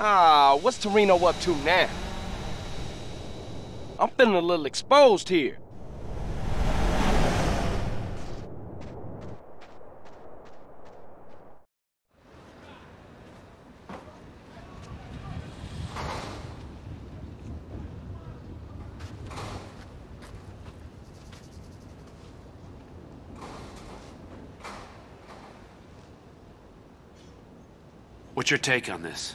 Ah, what's Toreno up to now? I'm feeling a little exposed here. What's your take on this?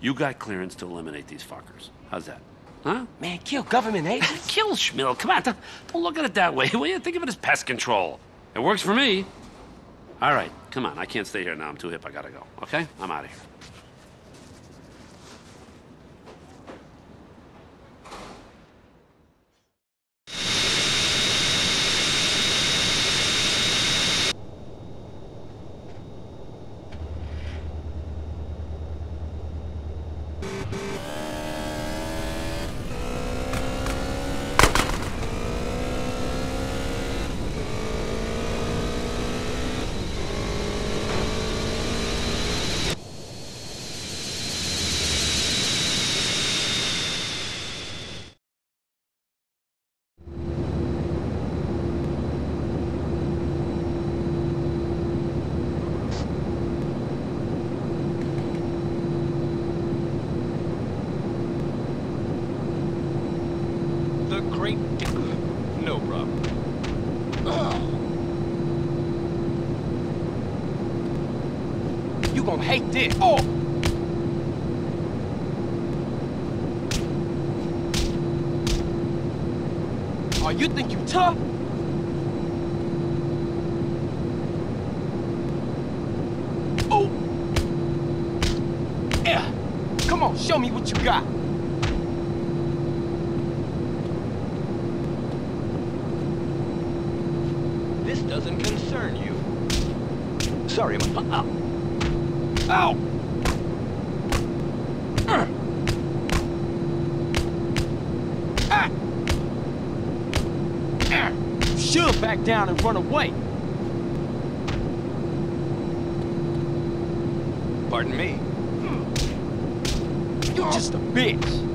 You got clearance to eliminate these fuckers. How's that? Huh? Man, kill government agents? Kill Schmill. Come on, don't, don't look at it that way, will you? Think of it as pest control. It works for me. All right, come on. I can't stay here now. I'm too hip. I gotta go. Okay? I'm out of here. Great Dickler. No problem. You gonna hate this. Oh! Oh, you think you tough? Oh! Yeah. Come on, show me what you got. This doesn't concern you. Sorry, my... Ow. Ow! Uh. Ah. Ah. Should back down and run away. Pardon me. You're just a bitch.